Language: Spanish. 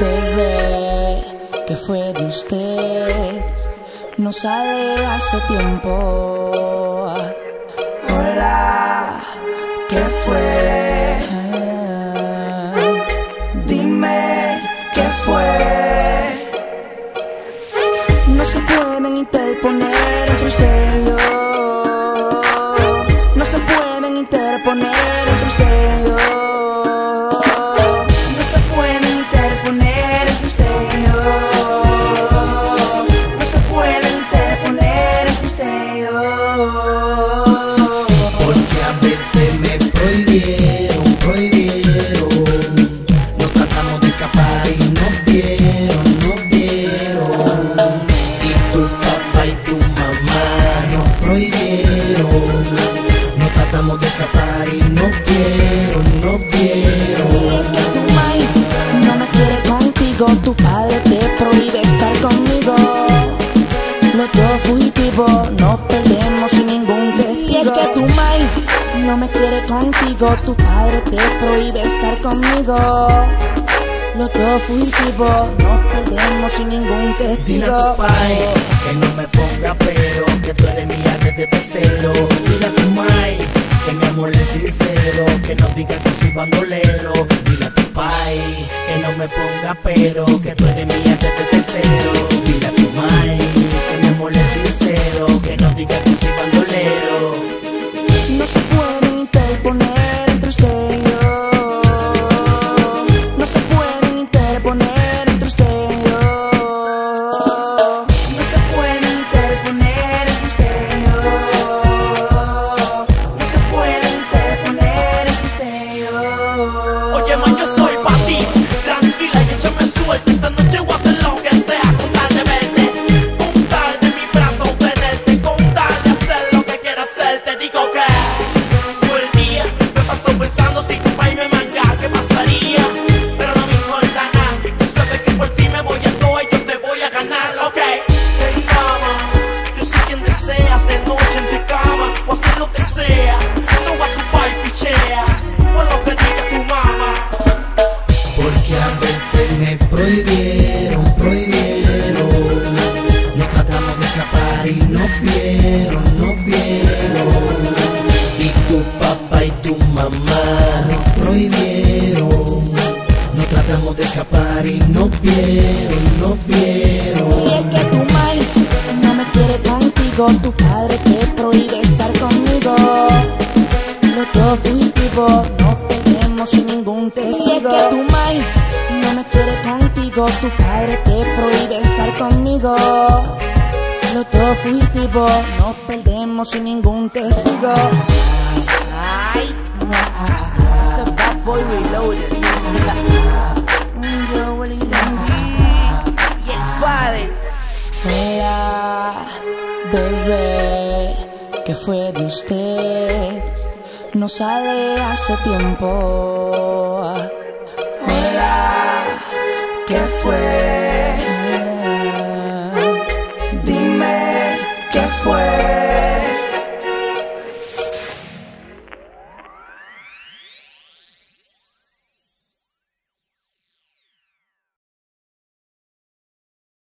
Bebé, ¿qué fue de usted? No sale hace tiempo. Hola, ¿qué fue? Dime, ¿qué fue? No se pueden interponer entre usted y nos vieron, nos vieron. que tu mai no me quiere contigo, tu padre te prohíbe estar conmigo. Los dos fugitivos nos perdemos sin ningún testigo. Y es que tu mai no me quiere contigo, tu padre te prohíbe estar conmigo. Los dos fugitivos nos perdemos sin ningún Dile testigo. a tu pai que no me ponga pero que tú eres mía desde tercero. Dile a tu mai que no diga que soy bandolero. Dile a tu pai que no me ponga pero que tú eres mía desde tercero. Dile Porque a verte me prohibieron, prohibieron. Nos tratamos de escapar y nos vieron, nos vieron. Y tu papá y tu mamá nos prohibieron. Nos tratamos de escapar y nos vieron, nos Y vieron. es que tu mai no me quiere contigo, tu padre te prohíbe estar conmigo. Los dos fugitivos sin ningún testigo. Que tu mai no me quiere contigo, tu padre te prohíbe estar conmigo. Los dos fugitivos nos perdemos sin ningún testigo. Ay, the bad boy reloaded. Y el padre. Mira, bebé, ¿qué fue de usted? No sale hace tiempo.